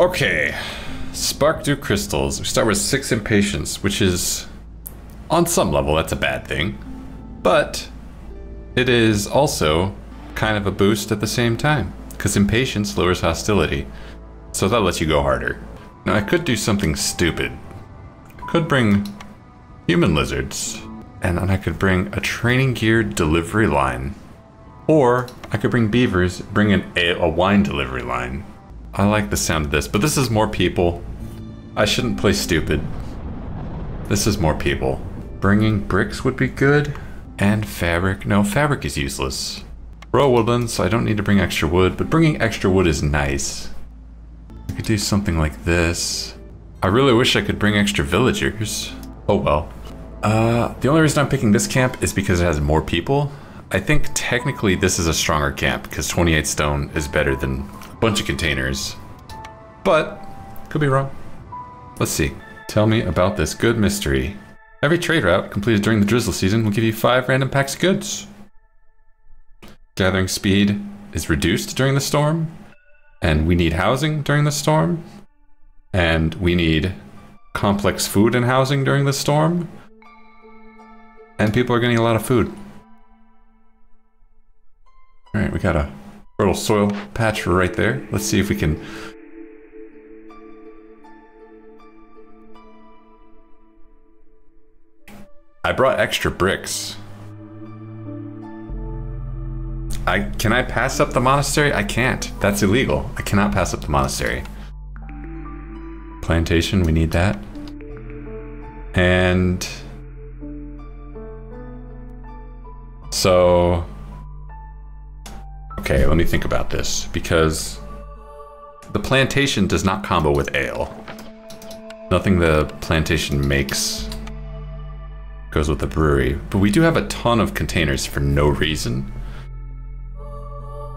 Okay, Sparkdew Crystals. We start with six impatience, which is, on some level, that's a bad thing. But it is also kind of a boost at the same time, because impatience lowers hostility. So that lets you go harder. Now I could do something stupid. I could bring human lizards, and then I could bring a training gear delivery line. Or I could bring beavers, bring an, a, a wine delivery line. I like the sound of this, but this is more people. I shouldn't play stupid. This is more people. Bringing bricks would be good. And fabric. No, fabric is useless. Royal Woodlands, so I don't need to bring extra wood, but bringing extra wood is nice. I could do something like this. I really wish I could bring extra villagers. Oh well. Uh, the only reason I'm picking this camp is because it has more people. I think technically this is a stronger camp because 28 stone is better than bunch of containers. But, could be wrong. Let's see. Tell me about this good mystery. Every trade route completed during the drizzle season will give you five random packs of goods. Gathering speed is reduced during the storm, and we need housing during the storm, and we need complex food and housing during the storm, and people are getting a lot of food. All right, we got a little soil patch right there. Let's see if we can... I brought extra bricks. I Can I pass up the monastery? I can't. That's illegal. I cannot pass up the monastery. Plantation, we need that. And... So... Okay, let me think about this, because the plantation does not combo with ale. Nothing the plantation makes goes with the brewery, but we do have a ton of containers for no reason.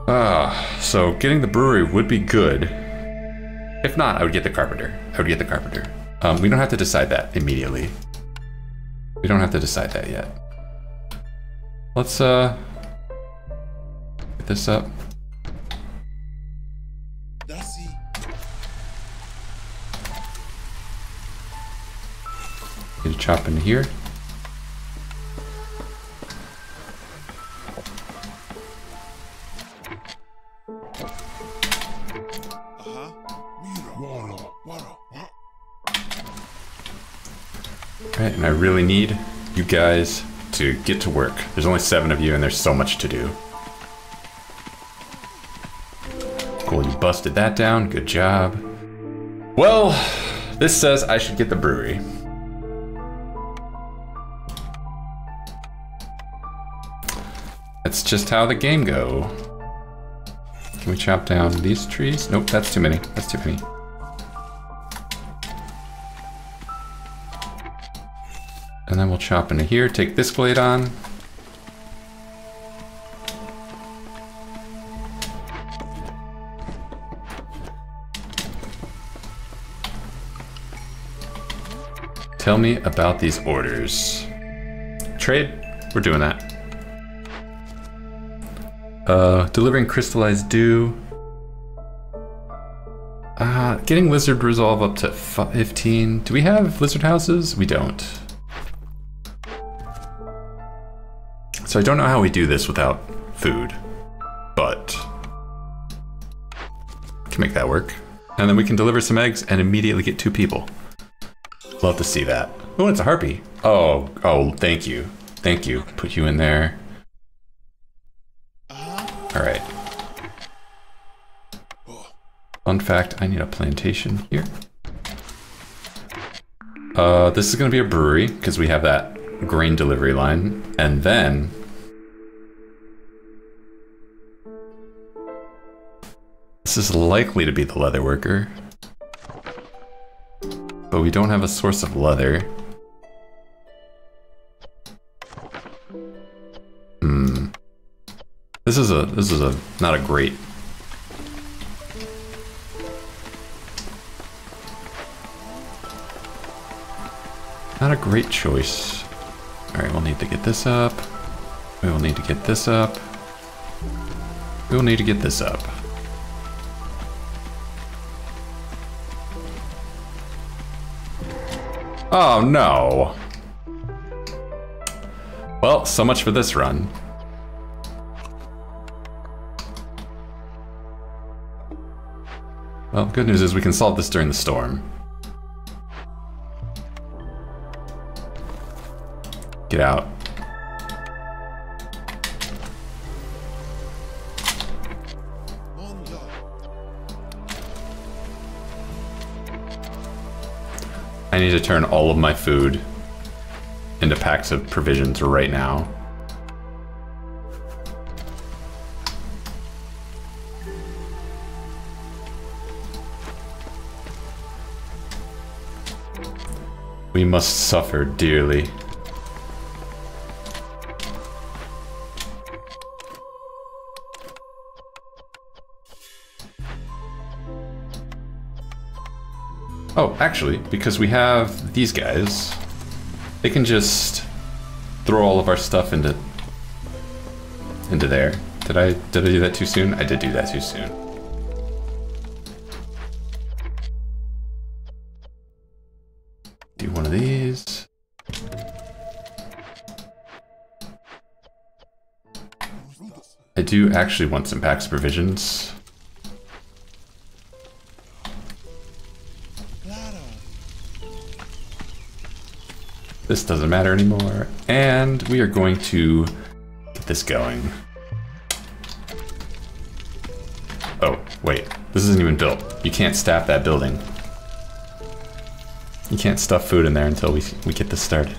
Ah, so getting the brewery would be good. If not, I would get the carpenter. I would get the carpenter. Um, we don't have to decide that immediately. We don't have to decide that yet. Let's, uh, this up. Get a chop in here. Right, and I really need you guys to get to work. There's only seven of you and there's so much to do. Cool, you busted that down. Good job. Well, this says I should get the brewery. That's just how the game go. Can we chop down these trees? Nope, that's too many. That's too many. And then we'll chop into here, take this blade on. Tell me about these orders. Trade? We're doing that. Uh, delivering crystallized dew. Uh, getting lizard resolve up to 15. Do we have lizard houses? We don't. So I don't know how we do this without food, but can make that work. And then we can deliver some eggs and immediately get two people. Love to see that. Oh, it's a harpy. Oh, oh, thank you. Thank you. Put you in there. All right. Fun fact, I need a plantation here. Uh, this is gonna be a brewery, because we have that grain delivery line. And then... This is likely to be the leather worker. But we don't have a source of leather. Hmm. This is a this is a not a great Not a great choice. Alright, we'll need to get this up. We will need to get this up. We will need to get this up. Oh no. Well, so much for this run. Well, good news is we can solve this during the storm. Get out. I need to turn all of my food into packs of provisions right now. We must suffer dearly. Oh, actually, because we have these guys, they can just throw all of our stuff into into there. Did I did I do that too soon? I did do that too soon. Do one of these. I do actually want some packs of provisions. This doesn't matter anymore. And we are going to get this going. Oh, wait. This isn't even built. You can't staff that building. You can't stuff food in there until we, we get this started.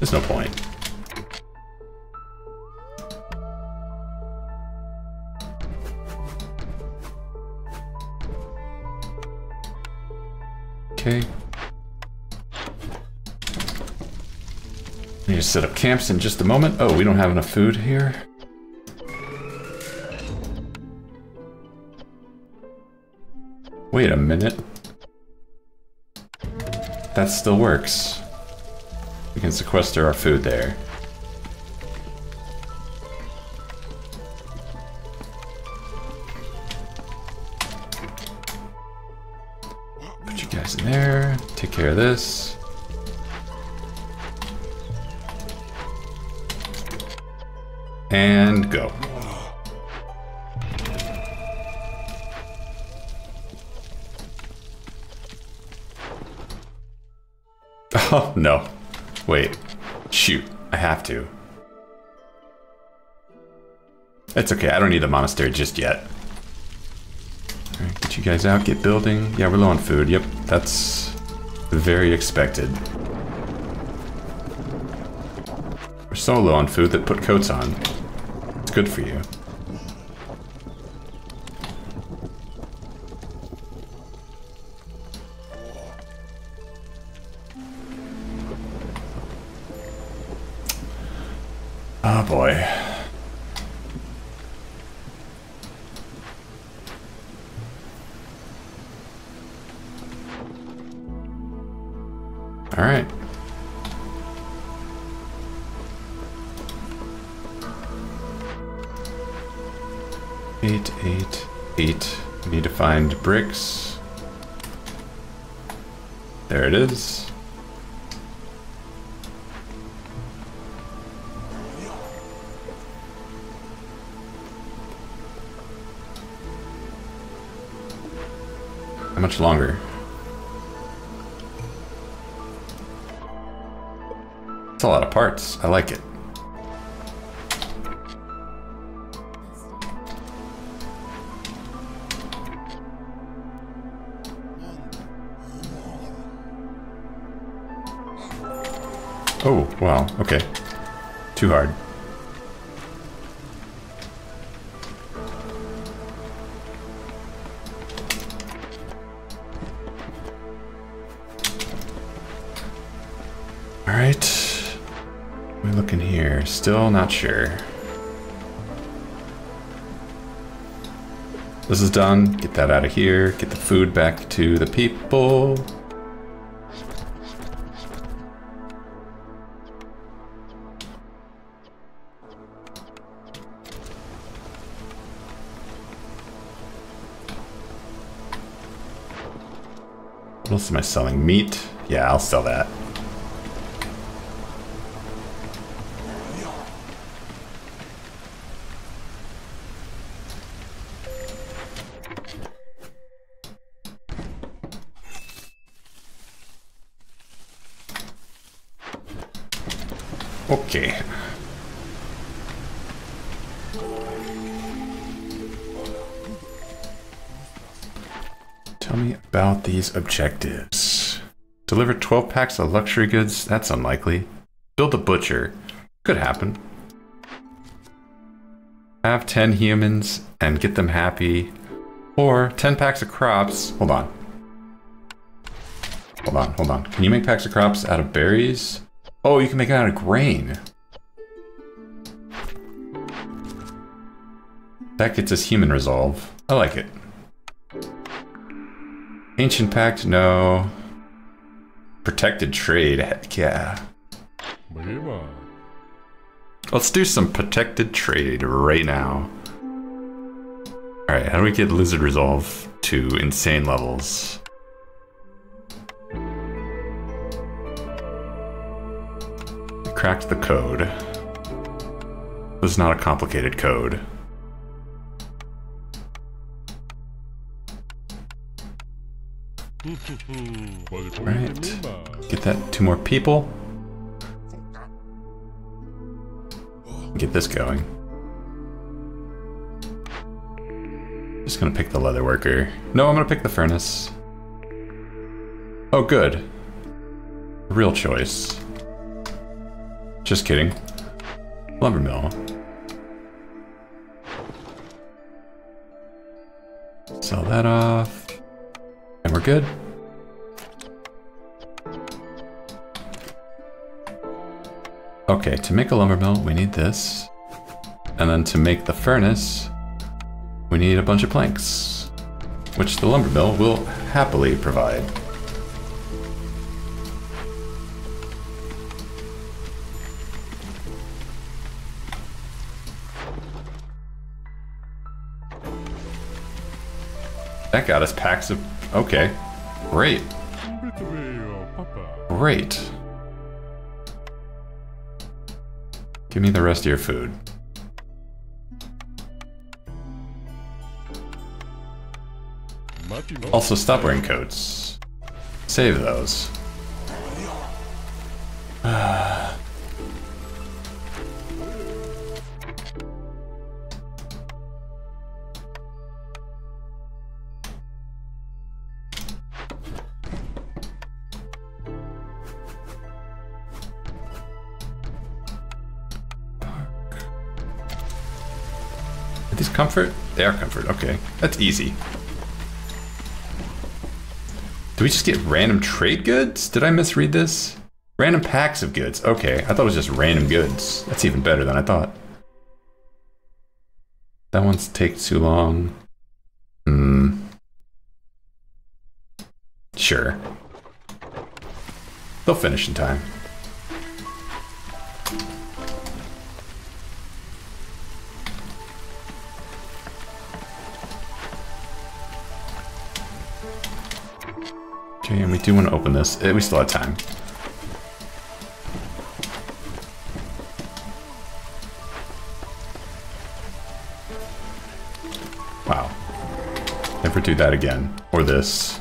There's no point. Set up camps in just a moment. Oh, we don't have enough food here. Wait a minute. That still works. We can sequester our food there. Put you guys in there. Take care of this. And go. Oh, no. Wait. Shoot. I have to. It's okay. I don't need the monastery just yet. Get you guys out. Get building. Yeah, we're low on food. Yep, that's very expected. We're so low on food that put coats on. Good for you. Oh boy. All right. We need to find bricks. There it is. How much longer? It's a lot of parts. I like it. Oh, wow. Okay. Too hard. All right. We looking here. Still not sure. This is done. Get that out of here. Get the food back to the people. Am I selling? Meat? Yeah, I'll sell that. Okay. About these objectives. Deliver 12 packs of luxury goods? That's unlikely. Build a butcher. Could happen. Have 10 humans and get them happy. Or 10 packs of crops. Hold on. Hold on, hold on. Can you make packs of crops out of berries? Oh, you can make it out of grain. That gets us human resolve. I like it. Ancient Pact, no. Protected trade, heck yeah. Let's do some protected trade right now. Alright, how do we get Lizard Resolve to insane levels? cracked the code. This is not a complicated code. Right. Get that two more people. Get this going. Just gonna pick the leather worker. No, I'm gonna pick the furnace. Oh, good. Real choice. Just kidding. Lumber mill. Sell that off. Good. Okay, to make a lumber mill, we need this. And then to make the furnace, we need a bunch of planks, which the lumber mill will happily provide. That got us packs of... Okay. Great. Great. Give me the rest of your food. Also, stop wearing coats. Save those. Are comfort, okay. That's easy. Do we just get random trade goods? Did I misread this? Random packs of goods. Okay, I thought it was just random goods. That's even better than I thought. That one's take too long. Hmm. Sure. They'll finish in time. Okay, and we do want to open this. Eh, we still have time. Wow. Never do that again. Or this.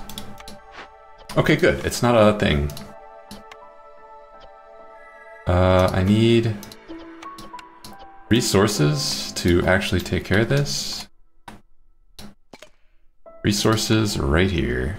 Okay, good. It's not a thing. Uh, I need resources to actually take care of this. Resources right here.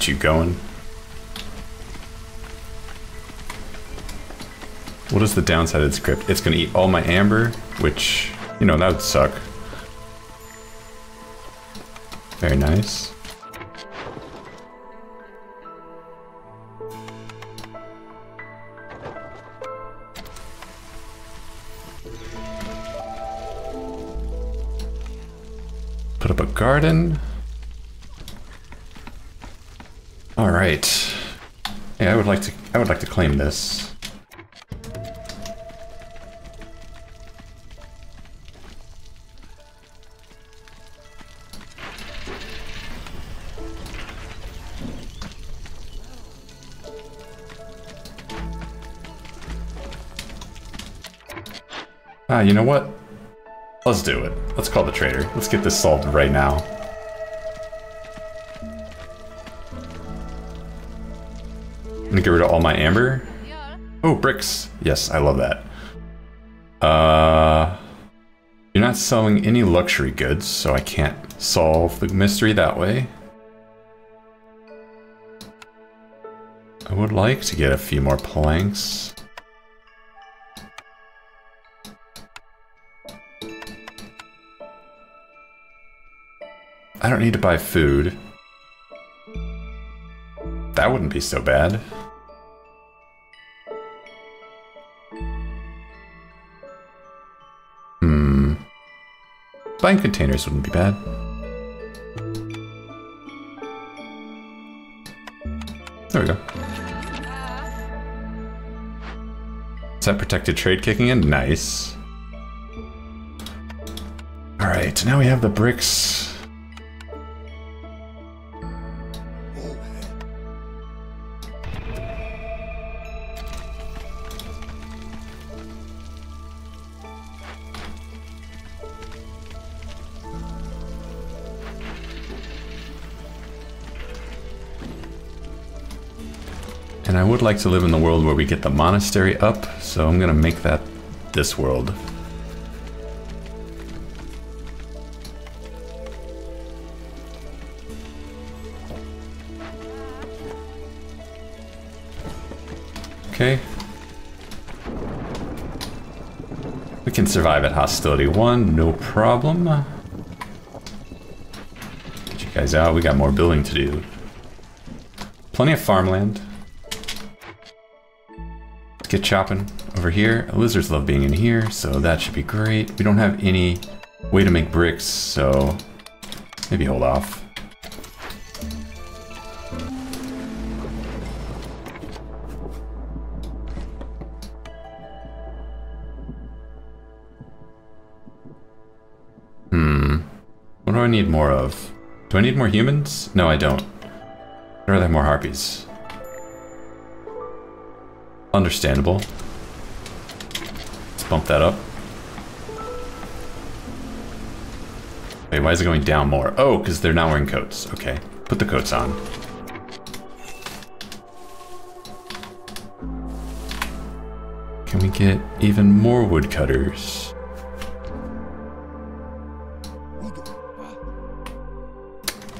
Get you going. What is the downside of this crypt? It's going to eat all my amber, which, you know, that would suck. Very nice. Put up a garden. right. Yeah, I would like to. I would like to claim this. Ah, you know what? Let's do it. Let's call the trader. Let's get this solved right now. I'm gonna get rid of all my amber. Oh, bricks. Yes, I love that. Uh, you're not selling any luxury goods, so I can't solve the mystery that way. I would like to get a few more planks. I don't need to buy food. That wouldn't be so bad. Buying containers wouldn't be bad. There we go. Is that protected trade kicking in? Nice. Alright, so now we have the bricks. I would like to live in the world where we get the monastery up, so I'm gonna make that this world. Okay. We can survive at hostility one, no problem. Get you guys out, we got more building to do. Plenty of farmland get chopping over here. Lizards love being in here, so that should be great. We don't have any way to make bricks, so maybe hold off. Hmm. What do I need more of? Do I need more humans? No, I don't. I'd rather have more harpies. Understandable. Let's bump that up. Wait, why is it going down more? Oh, because they're not wearing coats. Okay, put the coats on. Can we get even more woodcutters?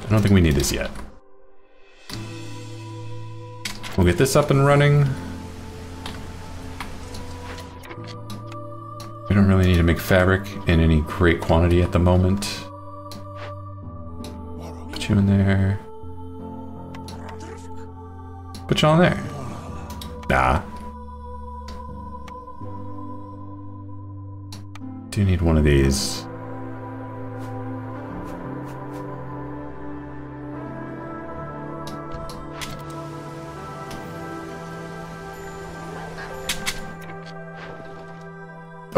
I don't think we need this yet. We'll get this up and running. We don't really need to make fabric in any great quantity at the moment. Put you in there. Put you on there. Nah. Do need one of these.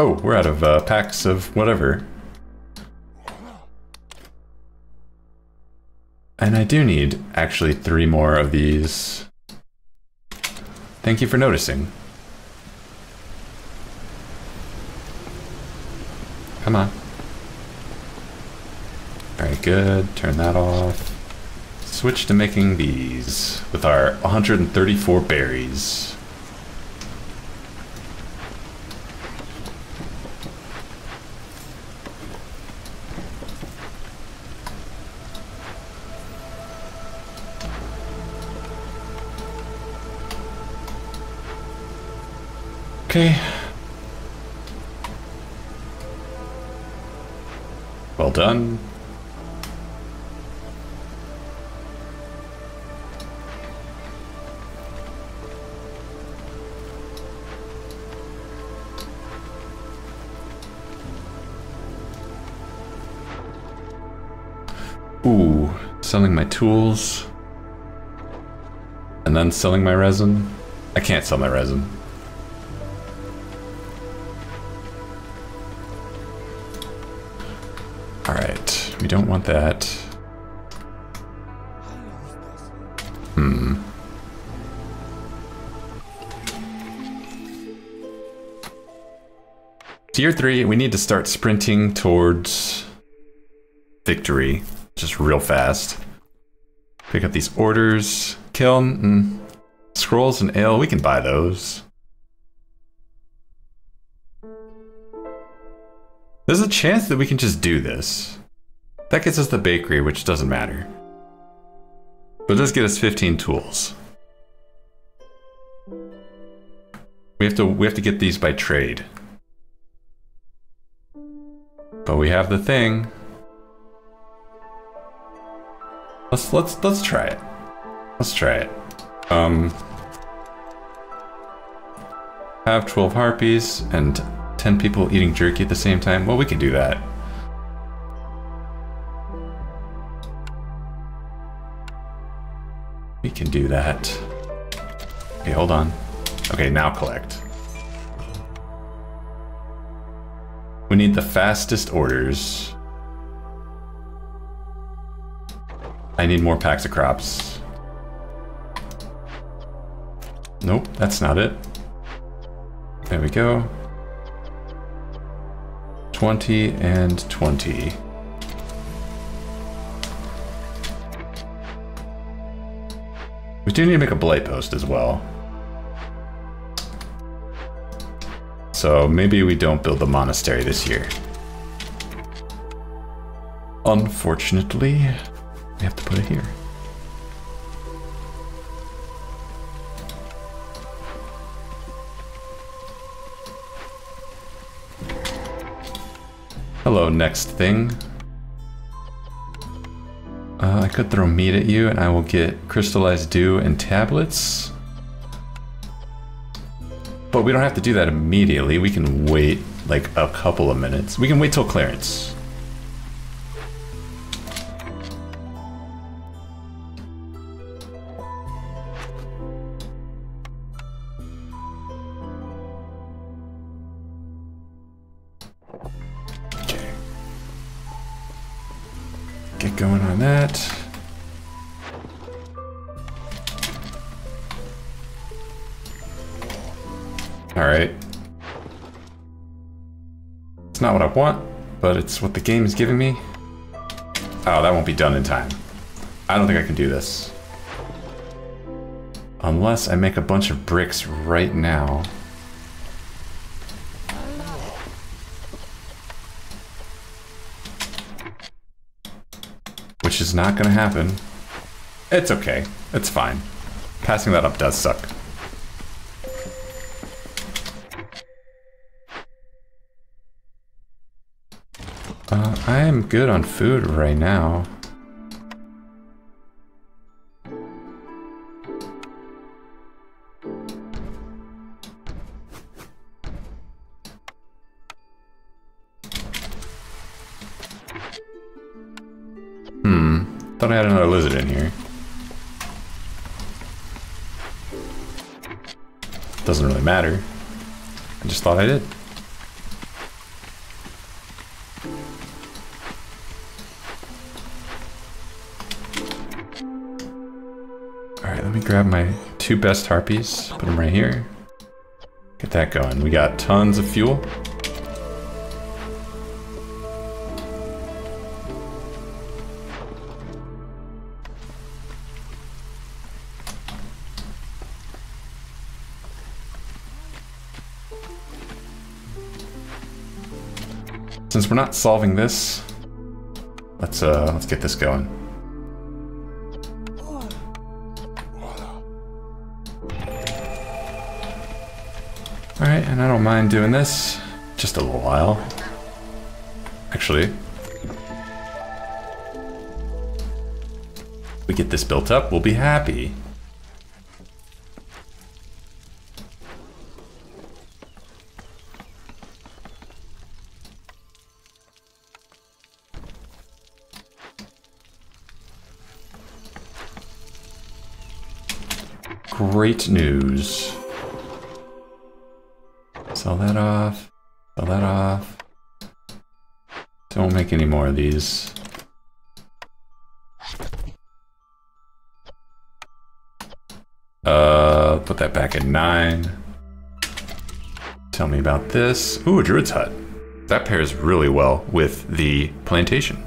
Oh, we're out of uh, packs of whatever. And I do need, actually, three more of these. Thank you for noticing. Come on. Alright, good. Turn that off. Switch to making these with our 134 berries. Okay. Well done. Ooh, selling my tools. And then selling my resin. I can't sell my resin. Don't want that. Hmm. Tier 3, we need to start sprinting towards victory, just real fast. Pick up these orders. Kiln, mm, scrolls and ale, we can buy those. There's a chance that we can just do this. That gets us the bakery, which doesn't matter. But does get us 15 tools. We have to we have to get these by trade. But we have the thing. Let's let's let's try it. Let's try it. Um have 12 harpies and 10 people eating jerky at the same time. Well, we can do that. Can do that. Okay, hold on. Okay, now collect. We need the fastest orders. I need more packs of crops. Nope, that's not it. There we go. 20 and 20. We do need to make a blight post as well. So maybe we don't build the monastery this year. Unfortunately, we have to put it here. Hello, next thing. Uh, I could throw meat at you and I will get crystallized dew and tablets. But we don't have to do that immediately. We can wait like a couple of minutes. We can wait till clearance. Get going on that. Alright. It's not what I want, but it's what the game is giving me. Oh, that won't be done in time. I don't think I can do this. Unless I make a bunch of bricks right now. Not gonna happen. It's okay. It's fine. Passing that up does suck. Uh, I am good on food right now. Thought I had another lizard in here. Doesn't really matter. I just thought I did. Alright, let me grab my two best harpies, put them right here. Get that going. We got tons of fuel. Since we're not solving this, let's uh let's get this going. Alright, and I don't mind doing this. Just a little while. Actually. We get this built up, we'll be happy. Great news. Sell that off. Sell that off. Don't make any more of these. Uh, put that back at nine. Tell me about this. Ooh, a druid's hut. That pairs really well with the plantation.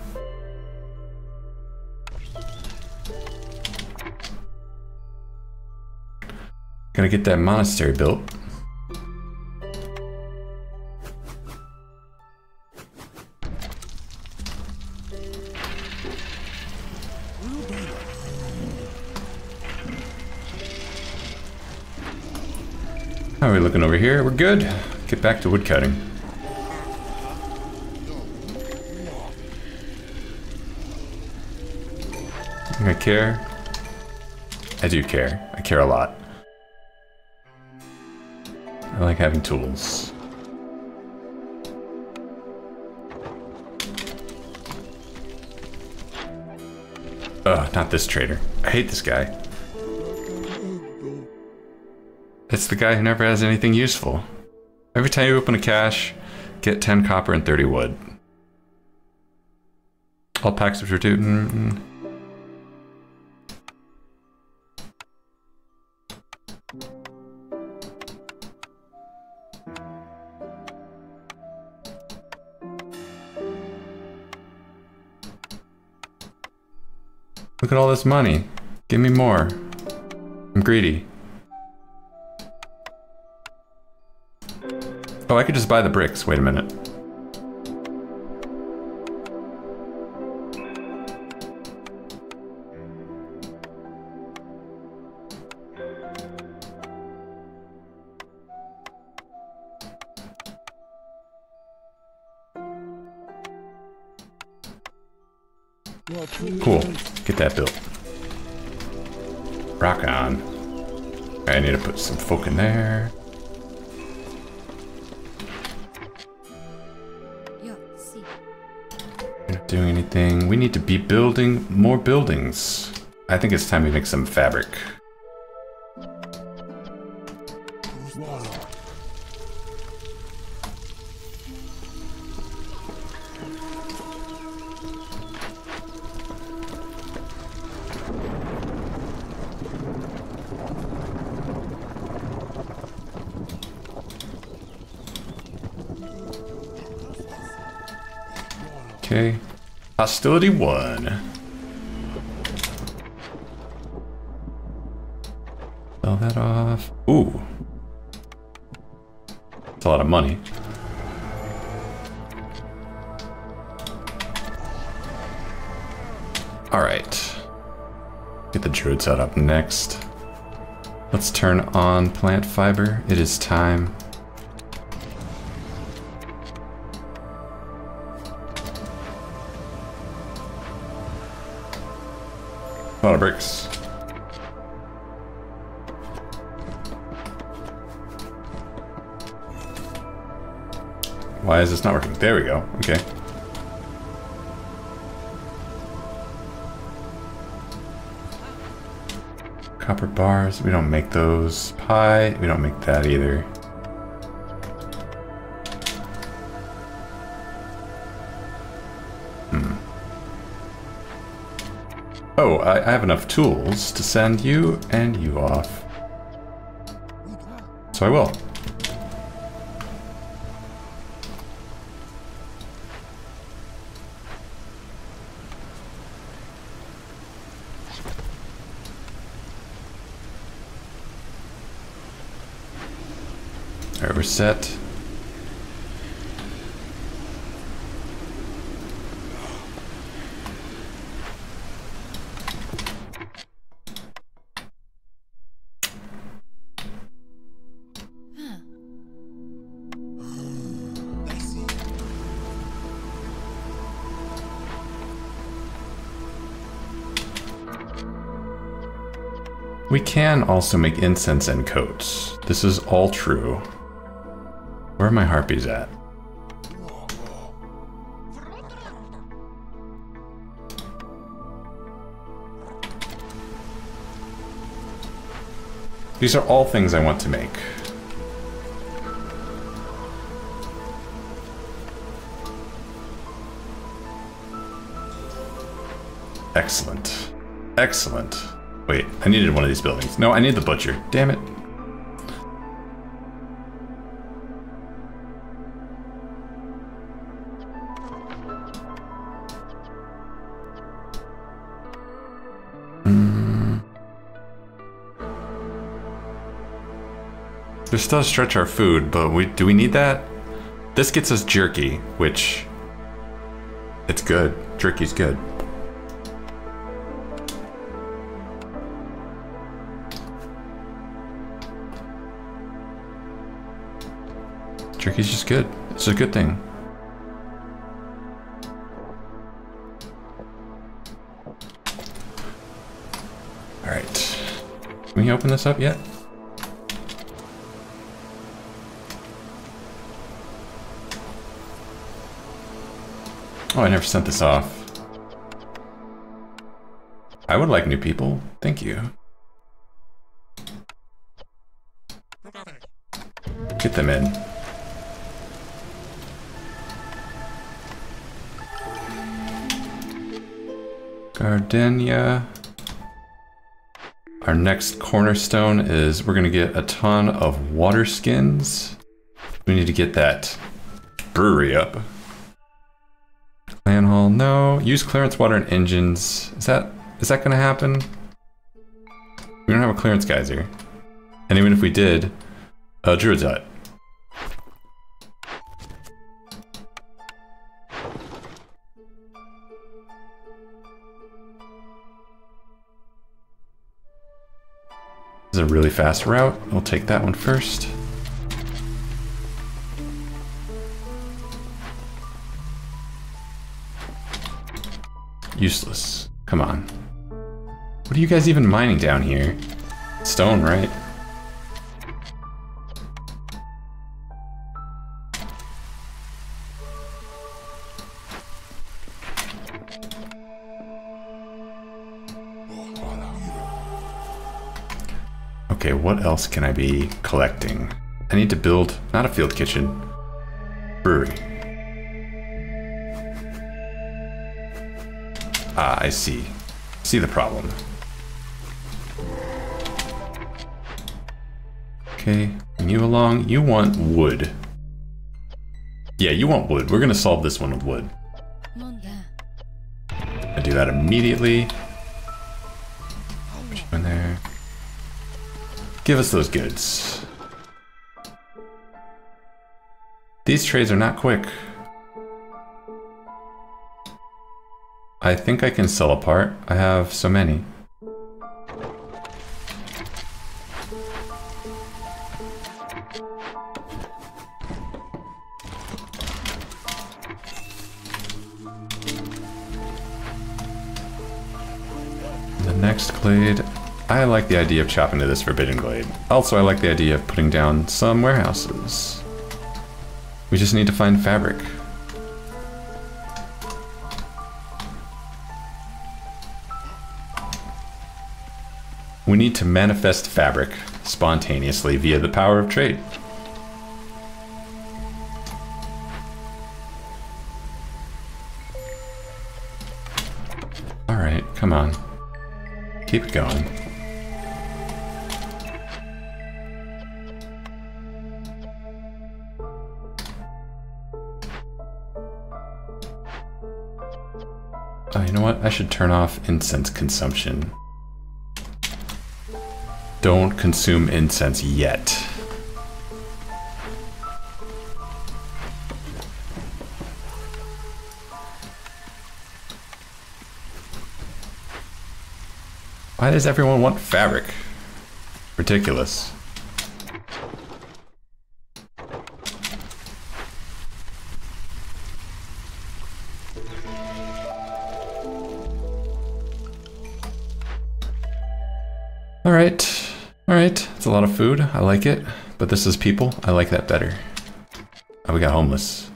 Gonna get that monastery built. How are we looking over here? We're good. Get back to woodcutting. I care. I do care. I care a lot. I like having tools. Ugh, not this trader. I hate this guy. It's the guy who never has anything useful. Every time you open a cache, get 10 copper and 30 wood. All packs of two. Look at all this money. Give me more. I'm greedy. Oh, I could just buy the bricks. Wait a minute. Some folk in there. Not doing anything. We need to be building more buildings. I think it's time we make some fabric. Okay. Hostility one. Sell that off. Ooh. It's a lot of money. Alright. Get the druid set up next. Let's turn on plant fiber. It is time. Why is this not working? There we go. Okay. Copper bars. We don't make those. Pie. We don't make that either. Hmm. Oh, I, I have enough tools to send you and you off. So I will. Alright, we're set. We can also make incense and coats. This is all true. Where are my harpies at? These are all things I want to make. Excellent. Excellent. Wait, I needed one of these buildings. No, I need the butcher. Damn it. This does stretch our food, but we do we need that? This gets us jerky, which it's good. Jerky's good. Jerky's just good. It's a good thing. Alright. Can we open this up yet? Oh, I never sent this off. I would like new people. Thank you. Get them in. Gardenia. Our next cornerstone is we're gonna get a ton of water skins. We need to get that brewery up. Clan hall, no. Use clearance water and engines. Is that is that gonna happen? We don't have a clearance geyser. And even if we did, uh, Druid's Hut. This is a really fast route. We'll take that one first. Useless. Come on. What are you guys even mining down here? Stone, right? Okay, what else can I be collecting? I need to build, not a field kitchen, brewery. Ah, I see. See the problem. Okay, you along. You want wood. Yeah, you want wood. We're gonna solve this one with wood. I do that immediately. Put you in there. Give us those goods. These trades are not quick. I think I can sell a part. I have so many. The next glade I like the idea of chopping to this Forbidden Glade. Also, I like the idea of putting down some warehouses. We just need to find fabric. We need to manifest fabric spontaneously via the power of trade. Alright, come on. Keep it going. Oh, you know what? I should turn off incense consumption. Don't consume incense yet. Why does everyone want fabric? Ridiculous. It's a lot of food. I like it. But this is people. I like that better. Oh, we got homeless.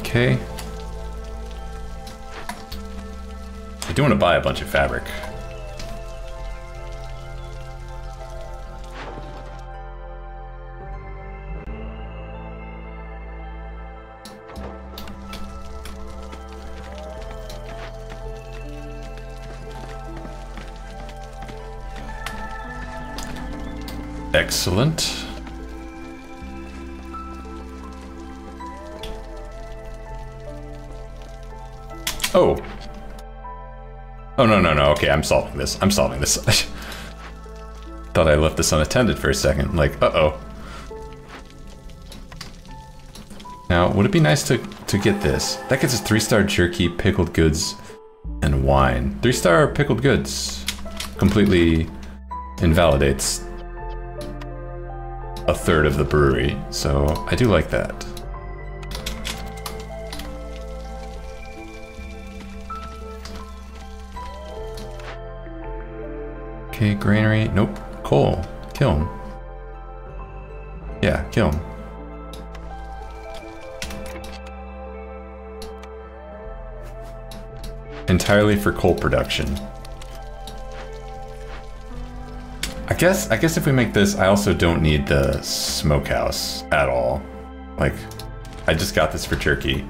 Okay. To buy a bunch of fabric. Excellent. Oh. Oh, no, no, no. Okay, I'm solving this. I'm solving this. Thought I left this unattended for a second. Like, uh-oh. Now, would it be nice to, to get this? That gets us three-star jerky, pickled goods, and wine. Three-star pickled goods completely invalidates a third of the brewery, so I do like that. Okay, granary. Nope. Coal. Kiln. Yeah, kiln. Entirely for coal production. I guess I guess if we make this, I also don't need the smokehouse at all. Like, I just got this for turkey.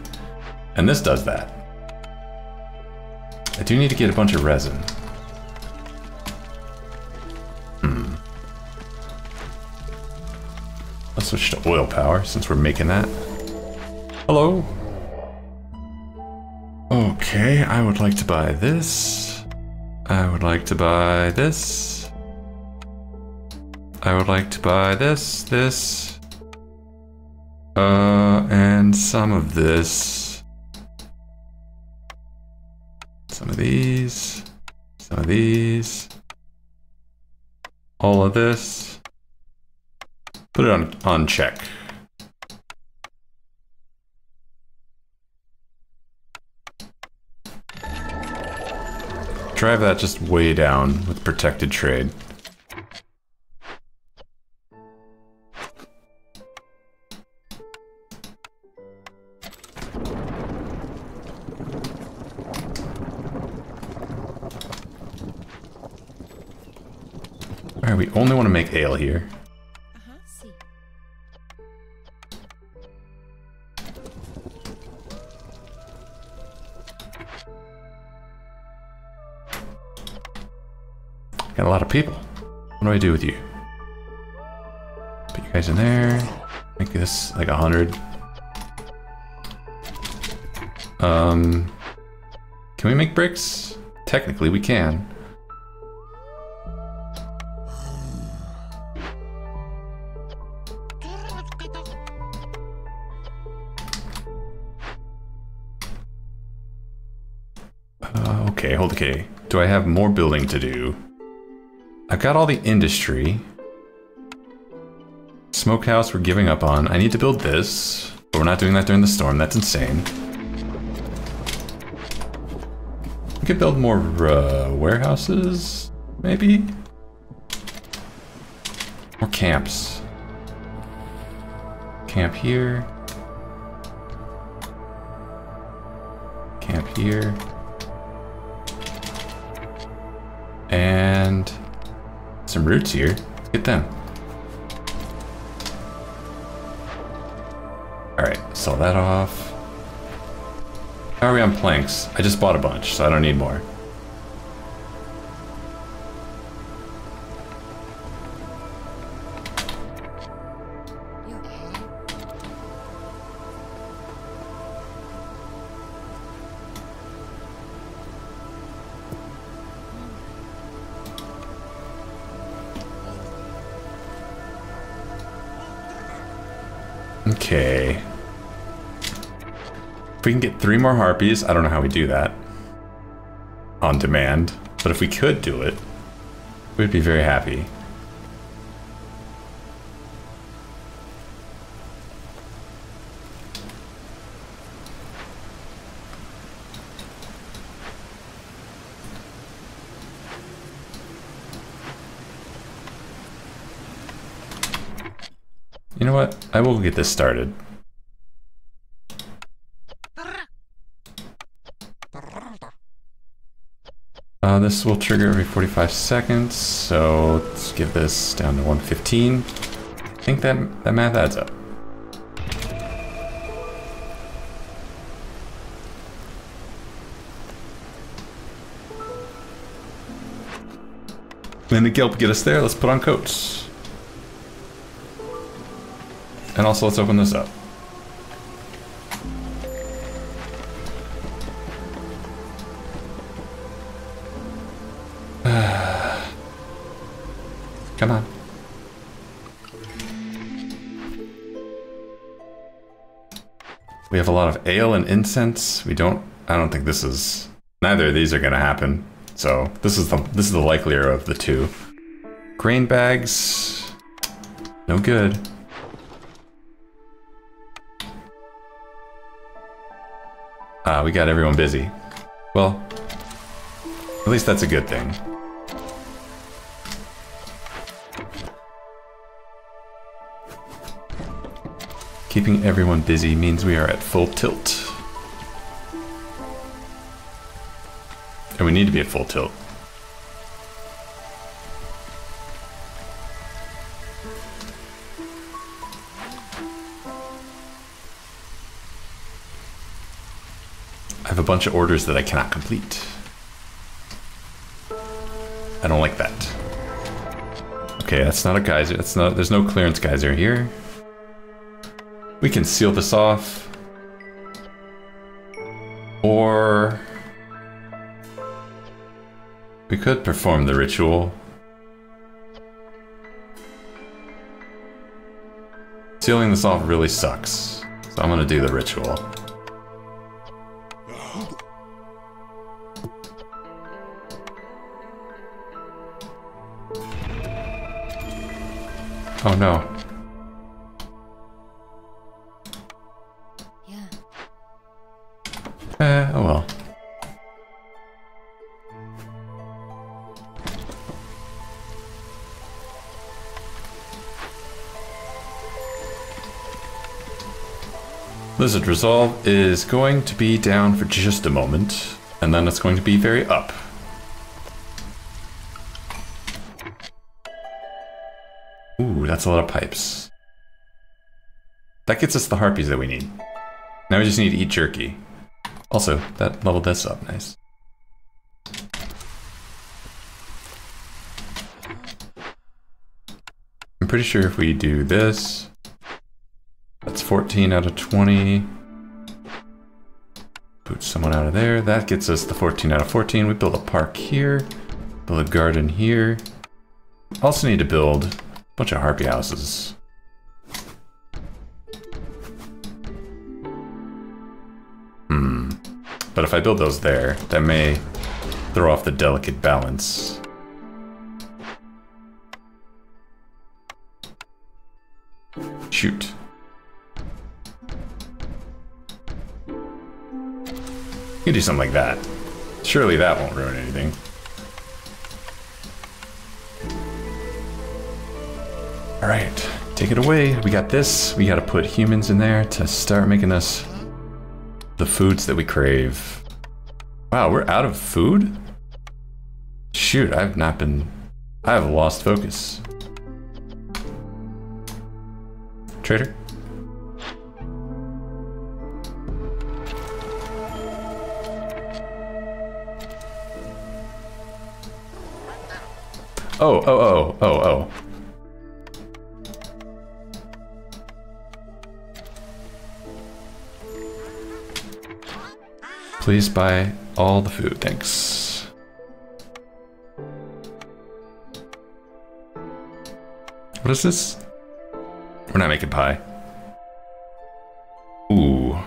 And this does that. I do need to get a bunch of resin. Switch to oil power since we're making that. Hello? Okay, I would like to buy this. I would like to buy this. I would like to buy this, this, uh, and some of this. Some of these, some of these, all of this. Put it on, on check. Drive that just way down with protected trade. Alright, we only want to make ale here. Got a lot of people. What do I do with you? Put you guys in there. Make this like a hundred. Um, can we make bricks? Technically, we can. Uh, okay, hold okay. Do I have more building to do? I've got all the industry. Smokehouse we're giving up on. I need to build this, but we're not doing that during the storm. That's insane. We could build more uh, warehouses, maybe? More camps. Camp here. Camp here. And some roots here. Let's get them. Alright, sell that off. How are we on planks? I just bought a bunch, so I don't need more. If we can get three more harpies, I don't know how we do that. On demand. But if we could do it, we'd be very happy. You know what? I will get this started. Uh, this will trigger every 45 seconds, so let's give this down to 115. I think that, that math adds up. Then the help get us there, let's put on coats. And also let's open this up. We have a lot of ale and incense. We don't, I don't think this is, neither of these are gonna happen. So this is the, this is the likelier of the two. Grain bags, no good. Ah, we got everyone busy. Well, at least that's a good thing. Keeping everyone busy means we are at full tilt. And we need to be at full tilt. I have a bunch of orders that I cannot complete. I don't like that. Okay, that's not a geyser. That's not. There's no clearance geyser here. We can seal this off. Or... We could perform the ritual. Sealing this off really sucks. So I'm gonna do the ritual. Oh no. Blizzard Resolve is going to be down for just a moment, and then it's going to be very up. Ooh, that's a lot of pipes. That gets us the harpies that we need. Now we just need to eat jerky. Also, that leveled this up, nice. I'm pretty sure if we do this, that's 14 out of 20. Put someone out of there. That gets us the 14 out of 14. We build a park here, build a garden here. Also need to build a bunch of harpy houses. Hmm. But if I build those there, that may throw off the delicate balance. Shoot. You do something like that. Surely that won't ruin anything. Alright, take it away. We got this. We gotta put humans in there to start making us the foods that we crave. Wow, we're out of food? Shoot, I've not been... I have lost focus. Trader? Oh, oh, oh, oh, oh. Please buy all the food, thanks. What is this? We're not making pie. Ooh.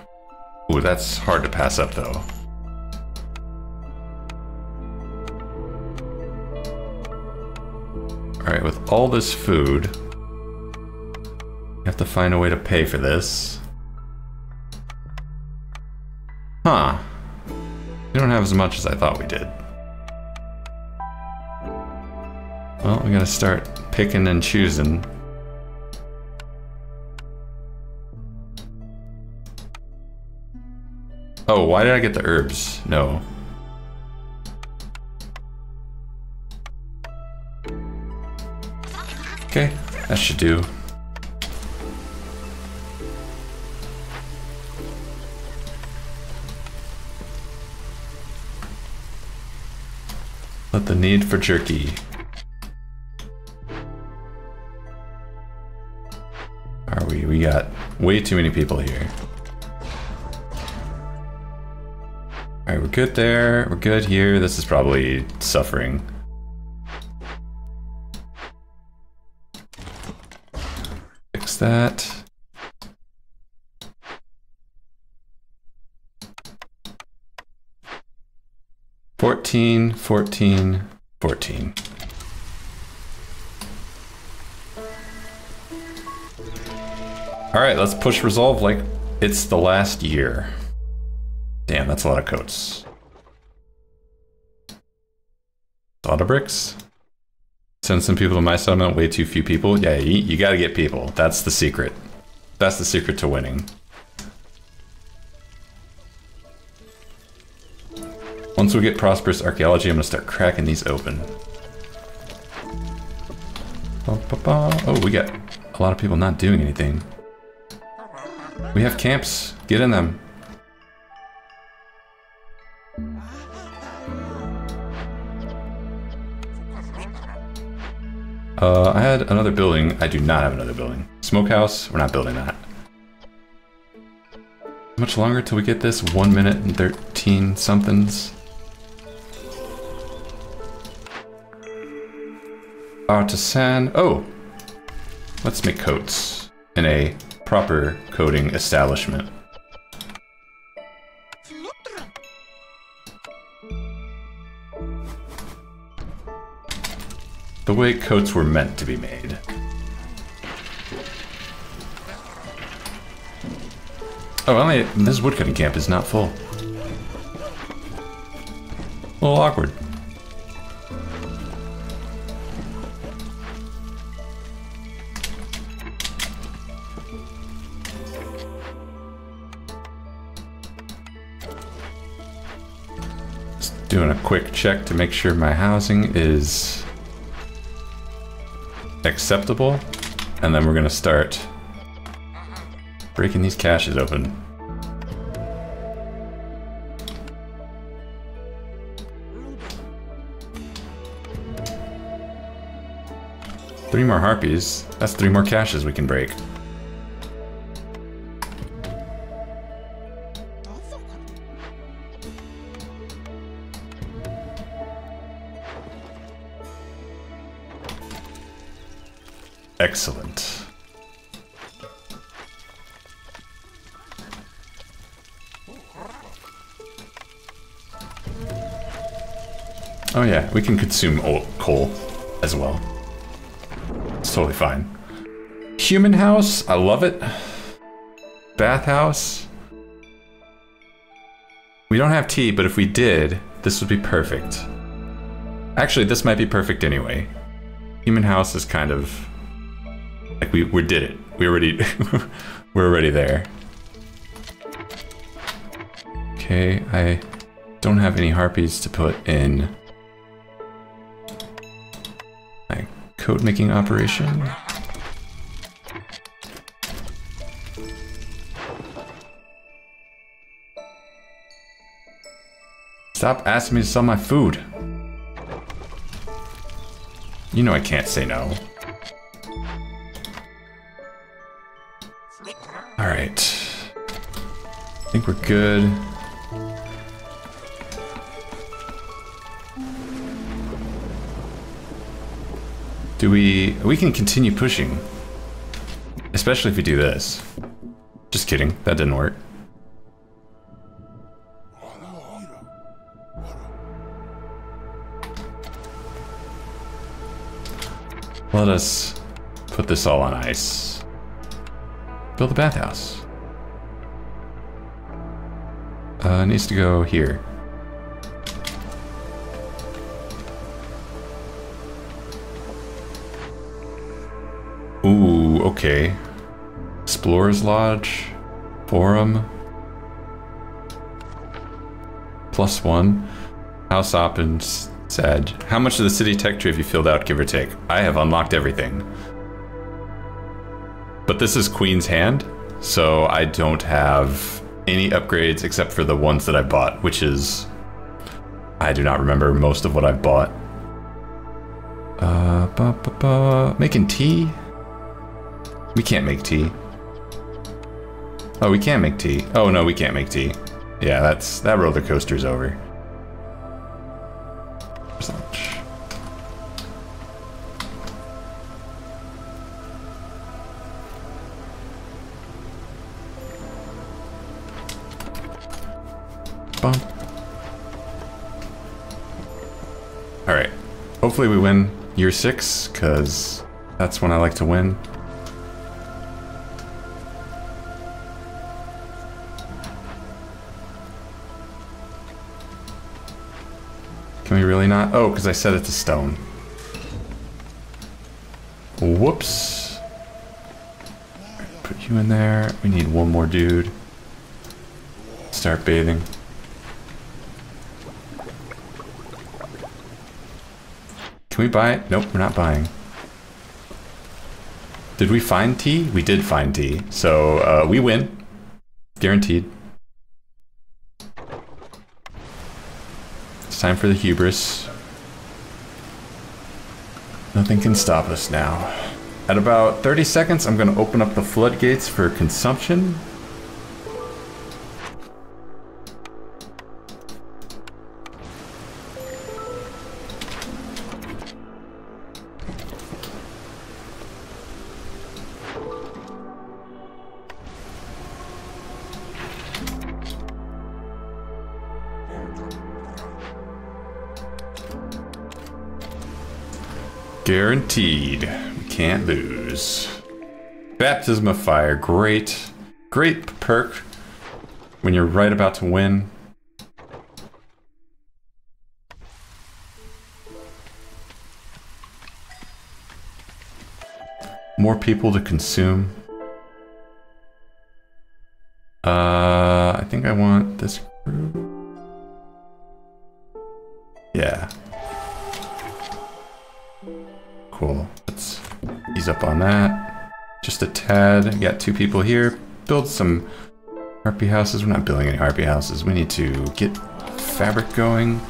Ooh, that's hard to pass up though. Alright, with all this food, you have to find a way to pay for this. Huh. We don't have as much as I thought we did. Well, we gotta start picking and choosing. Oh, why did I get the herbs? No. Okay, that should do. Let the need for jerky. Are we? We got way too many people here. Alright, we're good there. We're good here. This is probably suffering. That. Fourteen, fourteen, fourteen. Alright, let's push resolve like it's the last year. Damn, that's a lot of coats. A lot of bricks. Send some people to my settlement, way too few people. Yeah, you, you gotta get people. That's the secret. That's the secret to winning. Once we get prosperous archaeology, I'm gonna start cracking these open. Oh, we got a lot of people not doing anything. We have camps. Get in them. Uh, I had another building. I do not have another building. Smokehouse, we're not building that. Much longer till we get this? One minute and 13 somethings. Artisan. Oh! Let's make coats in a proper coding establishment. The way coats were meant to be made. Oh, only this woodcutting camp is not full. A little awkward. Just doing a quick check to make sure my housing is acceptable. And then we're gonna start breaking these caches open. Three more harpies. That's three more caches we can break. Excellent. Oh yeah, we can consume coal as well. It's totally fine. Human house, I love it. Bathhouse. We don't have tea, but if we did, this would be perfect. Actually, this might be perfect anyway. Human house is kind of like we we did it. We already we're already there. Okay, I don't have any harpies to put in my code making operation. Stop asking me to sell my food. You know I can't say no. Alright. I think we're good. Do we... We can continue pushing. Especially if we do this. Just kidding. That didn't work. Let us put this all on ice. Build a bathhouse. Uh, needs to go here. Ooh, okay. Explorer's Lodge. Forum. Plus one. House opens. said, How much of the city tech tree have you filled out, give or take? I have unlocked everything. But this is Queen's Hand, so I don't have any upgrades except for the ones that I bought, which is... I do not remember most of what I've bought. Uh, ba, ba, ba. Making tea? We can't make tea. Oh, we can't make tea. Oh, no, we can't make tea. Yeah, that's that roller coaster's over. Hopefully we win year six, because that's when I like to win. Can we really not? Oh, because I set it to stone. Whoops. Put you in there. We need one more dude. Start bathing. Can we buy it? Nope, we're not buying. Did we find tea? We did find tea. So uh, we win. Guaranteed. It's time for the hubris. Nothing can stop us now. At about 30 seconds, I'm going to open up the floodgates for consumption. Guaranteed. We can't lose. Baptism of Fire. Great. Great perk when you're right about to win. More people to consume. Uh, ease up on that. Just a tad. Got two people here. Build some harpy houses. We're not building any harpy houses. We need to get fabric going.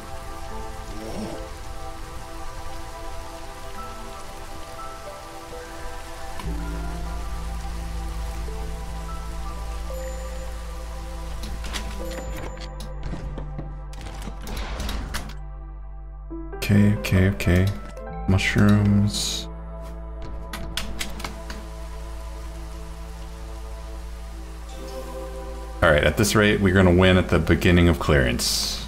Okay, okay, okay. Mushrooms. Alright, at this rate, we're gonna win at the beginning of clearance.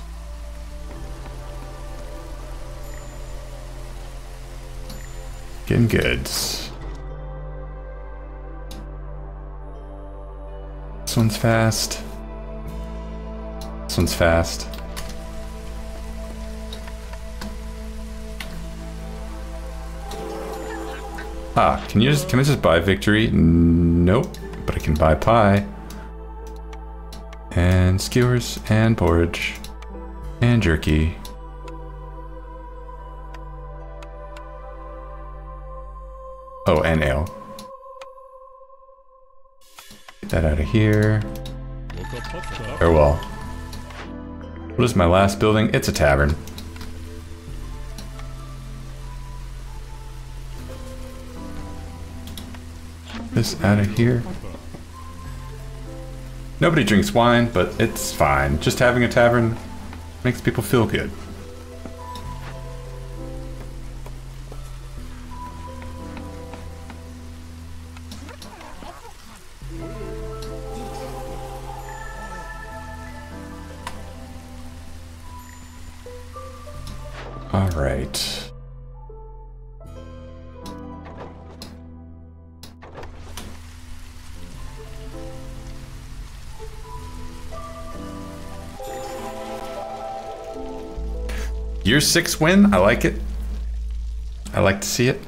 Getting goods. This one's fast. This one's fast. Ah, can you just can I just buy victory? Nope, but I can buy pie. And skewers and porridge. And jerky. Oh, and ale. Get that out of here. Farewell. What is my last building? It's a tavern. This out of here. Nobody drinks wine, but it's fine. Just having a tavern makes people feel good. Year six win. I like it. I like to see it.